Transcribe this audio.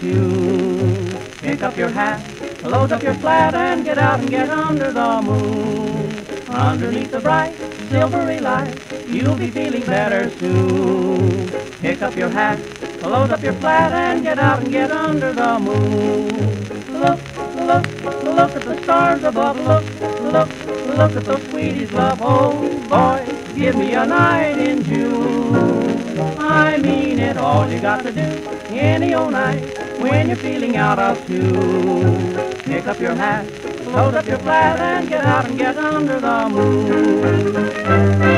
tune. Pick up your hat, load up your flat, and get out and get under the moon. Underneath the bright, silvery light, you'll be feeling better soon. Pick up your hat, load up your flat, and get out and get under the moon. Look, look, look at the stars above. Look, look, look at the sweeties love. Oh boy, give me a night in June. I mean it, all you got to do, any old night, when you're feeling out of tune. Pick up your hat, load up your flat, and get out and get under the moon.